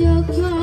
Joko